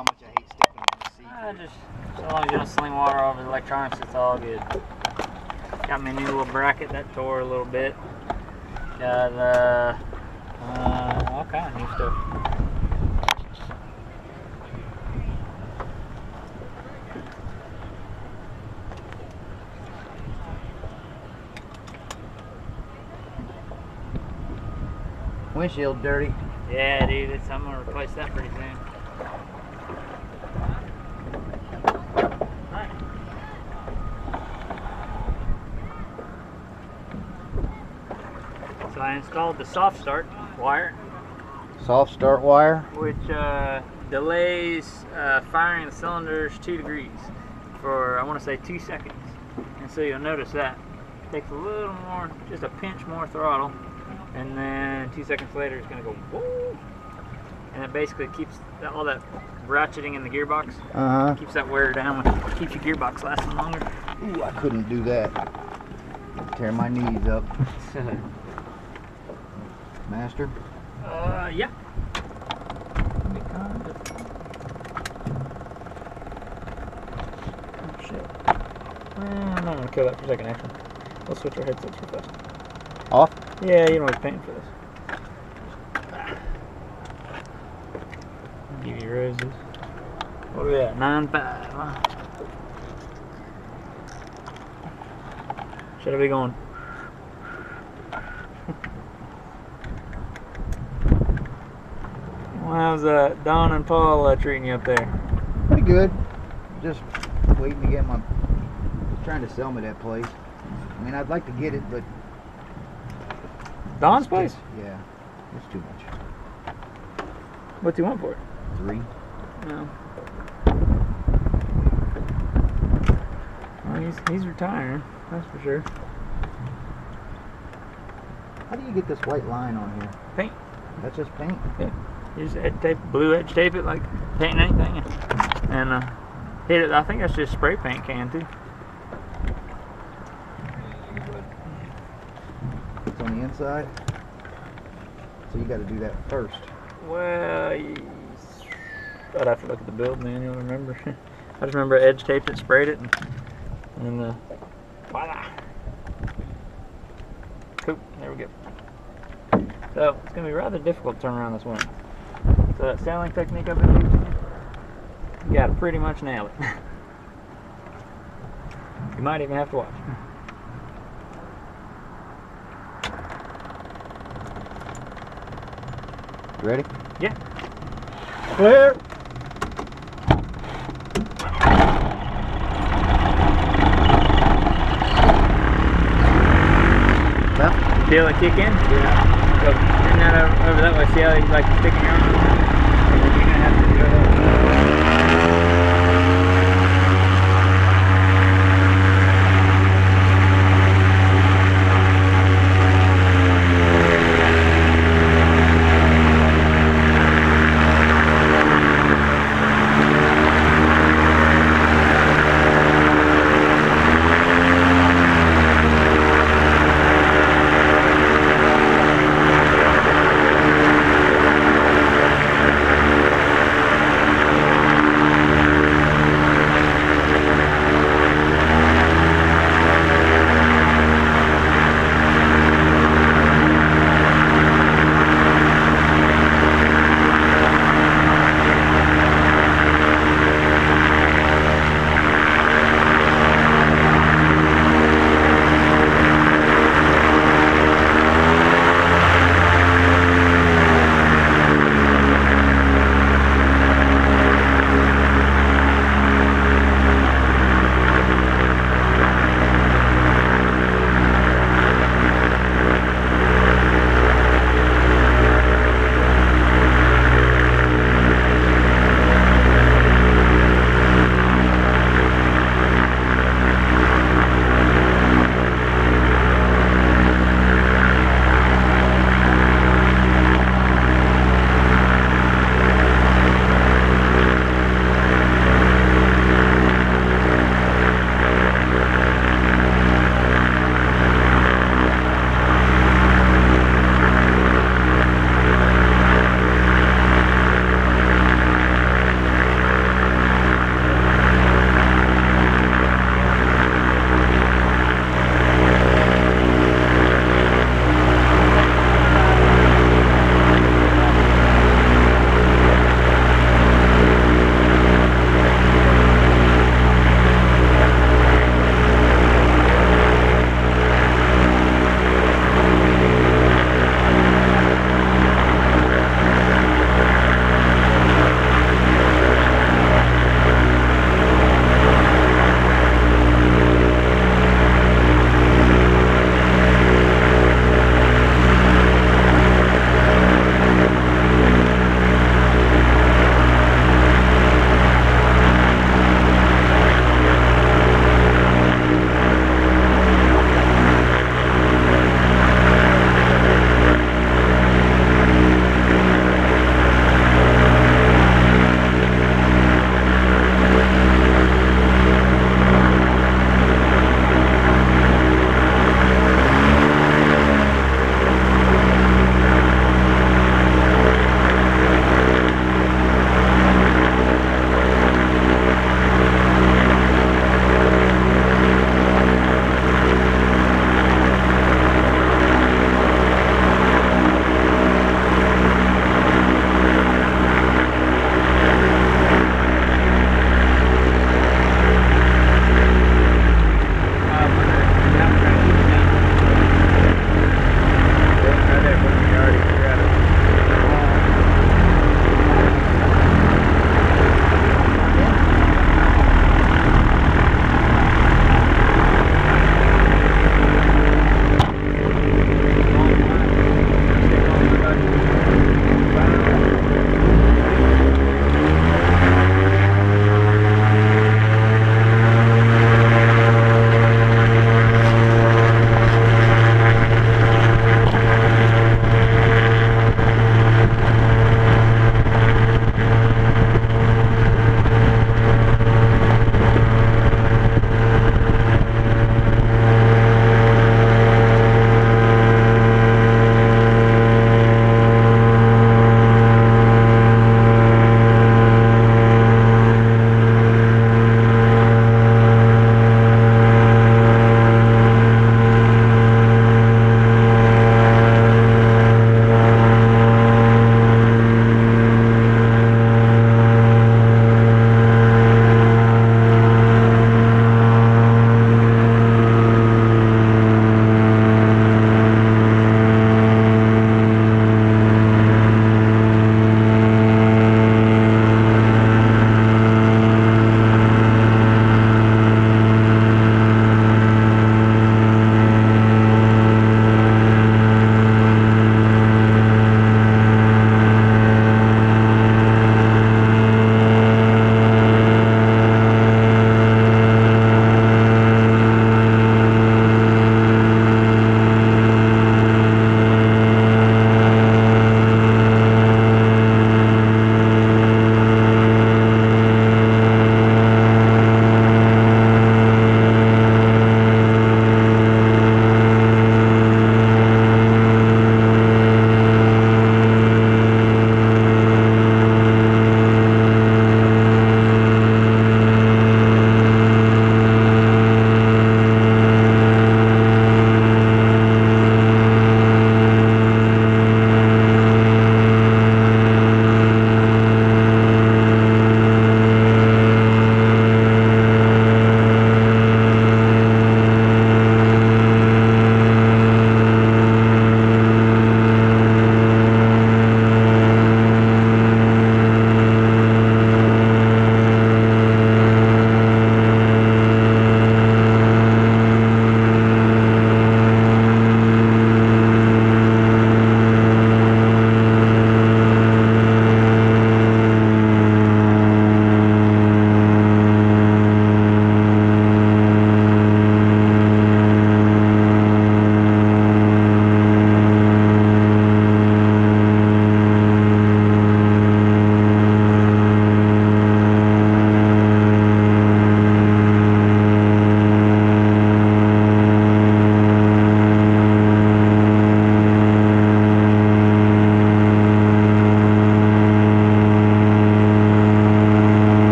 how much I hate stepping on the seat. I just, so long as you don't sling water over the electronics, it's all good. Got my new little bracket that tore a little bit. Got uh, uh, all kind of new stuff. Windshield dirty. Yeah, dude, it's, I'm gonna replace that pretty soon. So I installed the soft start wire, Soft start wire. which uh, delays uh, firing the cylinders two degrees for I want to say two seconds. And so you'll notice that takes a little more, just a pinch more throttle, and then two seconds later it's gonna go woo, and it basically keeps all that ratcheting in the gearbox Uh huh. keeps that wear down, which keeps your gearbox lasting longer. Ooh, I couldn't do that. Tear my knees up. Master. uh, yeah. Oh shit. Uh, I'm not gonna kill that for a second actually. Let's switch our headsets real fast. Off. Yeah, you know what's paying for this. Give you roses. What are we at? Nine five. Huh? Should I be going? How's uh, Don and Paul uh, treating you up there? Pretty good. Just waiting to get my. Trying to sell me that place. I mean, I'd like to get it, but Don's place? yeah, it's too much. What do you want for it? Three. No. Well, he's, he's retiring, that's for sure. How do you get this white line on here? Paint. That's just paint. You just edge tape, blue edge tape it like painting anything, and uh, hit it. I think that's just spray paint can too. It's on the inside. So you got to do that first. Well, I'd have to look at the build manual. to Remember? I just remember edge taped it, sprayed it, and, and uh, voila. Cool. There we go. So it's gonna be rather difficult to turn around this one. So that sailing technique I've been teaching you, you gotta pretty much nail it. you might even have to watch. You ready? Yeah. Clear. Well, Feel it kick in? yeah. So turn that over, over that way. See how you like to stick in your arm?